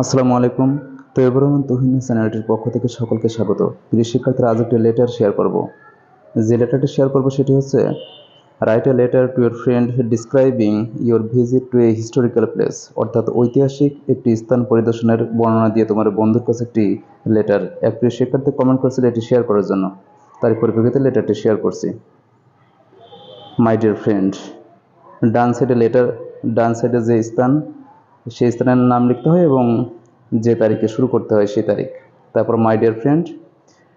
আসসালামু আলাইকুম। তৈবর রহমান তহিন চ্যানেলটির পক্ষ থেকে সকলকে স্বাগত। প্রিয় শিক্ষার্থীরা, আজ একটি লেটার শেয়ার করব। যে লেটারটি শেয়ার করব সেটি হচ্ছে write a letter to your friend describing your visit to a historical place অর্থাৎ ঐতিহাসিক একটি স্থান পরিদর্শনের বর্ণনা দিয়ে তোমার বন্ধুর কাছে একটি লেটার এক প্রিয় শিক্ষার্থী কমেন্ট করেছিল এটি শেয়ার করার জন্য। তার পরিপ্রেক্ষিতে লেটারটি শেয়ার করছি। মাই ডিয়ার ফ্রেন্ড ডান সাইডে লেটার ডান সাইডে যে স্থান সেই স্থানের নাম লিখতে হয় এবং যে তারিখে শুরু করতে হয় সেই তারিখ। তারপর my dear friend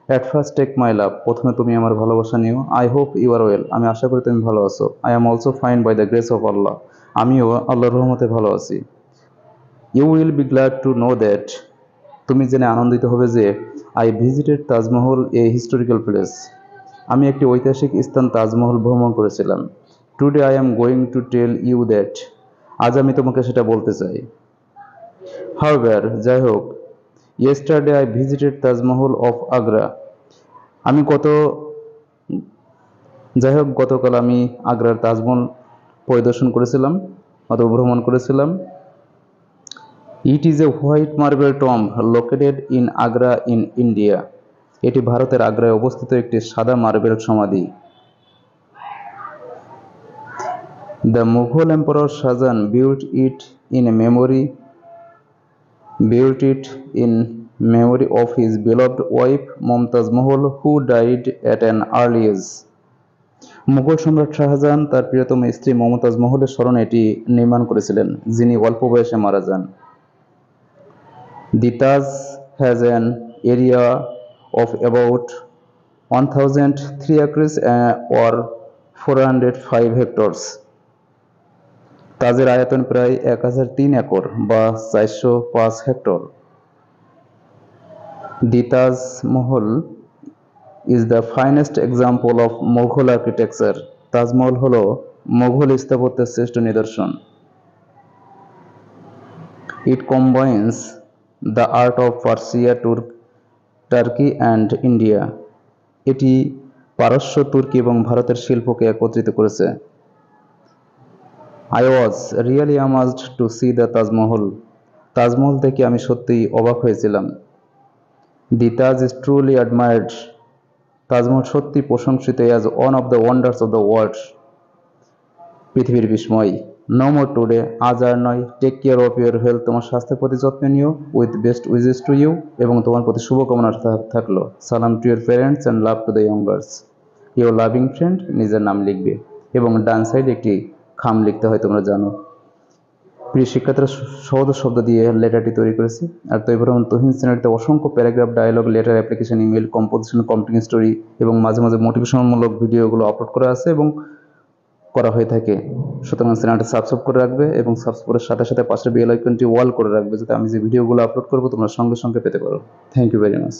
at first take my love প্রথমে তুমি আমার ভালোবাসা নিও। I hope you are well আমি আশা করি তুমি ভালো আছো। I am also fine by the grace of Allah আমিও আল্লাহর রহমতে ভালো আছি। You will be glad to know that তুমি জেনে আনন্দিত হবে যে I visited Taj Mahal a historical place আমি একটি ঐতিহাসিক স্থান তাজমহল ভ্রমণ করেছিলাম। Today I am going to tell you that আজ আমি তোমাকে সেটা বলতে চাই। হাওয়ার যাই হোক yesterday I visited Taj Mahal of Agra আমি গত যাই হোক গতকাল আমি আগ্রার তাজমহল পরিদর্শন করেছিলাম, অথবা ভ্রমণ করেছিলাম। It is a white marble tomb located in Agra in India এটি ভারতের আগ্রায় অবস্থিত একটি সাদা মার্বেল সমাধি। The Mughal Emperor Shahjahan built it in memory, built it in memory of his beloved wife, Mumtaz Mahal who died at an early age. Mughal সম্রাট শাহজাহান তার প্রিয়তম স্ত্রী মমতাজ মহলের স্মরণে এটি নির্মাণ করেছিলেন, যিনি অল্প বয়সে মারা যান the Taj has an area of about one thousand three acres or four hundred five তাজের আয়তন প্রায় এক হাজার তিন একর বা চারশো পাঁচ hectare. The Taj Mahal is the finest example of Mughal architecture. Taj Mahal হল মোঘল স্থাপত্যের শ্রেষ্ঠ নিদর্শন। It combines the art of Persia Turk Turkey and India এটি পারস্য, তুর্কি এবং ভারতের শিল্পকে একত্রিত করেছে। I was really amazed to see the Taj Mahal Taj Mahal থেকে আমি সত্যিই অবাক হয়েছিলাম। The Taj is truly admired Taj Mahal সত্যি প্রশংসিত as one of the wonders of the world পৃথিবীর বিস্ময়। নো মোর টুডে আজ আর নয়। Take care of your health তোমার স্বাস্থ্যের প্রতি যত্ন নিও। With best wishes to you এবং তোমার প্রতি শুভকামনা থাকল। Salaam to your parents and love to the youngers your loving friend নিজের নাম লিখবে। এবং ডান সাইড একটি খাম লিখতে হয়, তোমরা জানো। প্রিয় শিক্ষার্থীরা সহজ শব্দ দিয়ে লেটারটি তৈরি করেছি। আর তৈবর রহমান তহিন চ্যানেলটিতে অসংখ্য paragraph, dialogue, letter, application, email, composition, competing story এবং মাঝে মাঝে মোটিভেশনমূলক ভিডিওগুলো আপলোড করা আছে এবং করা হয়ে থাকে। সুতরাং চ্যানেলটা সাবস্ক্রাইব করে রাখবে এবং সাবস্ক্রাইবের সাথে সাথে পাশের বেল আইকনটি ওয়াল করে রাখবে, যাতে আমি যে ভিডিওগুলো আপলোড করব, তোমরা সঙ্গে সঙ্গে পেতে পারো। Thank you very much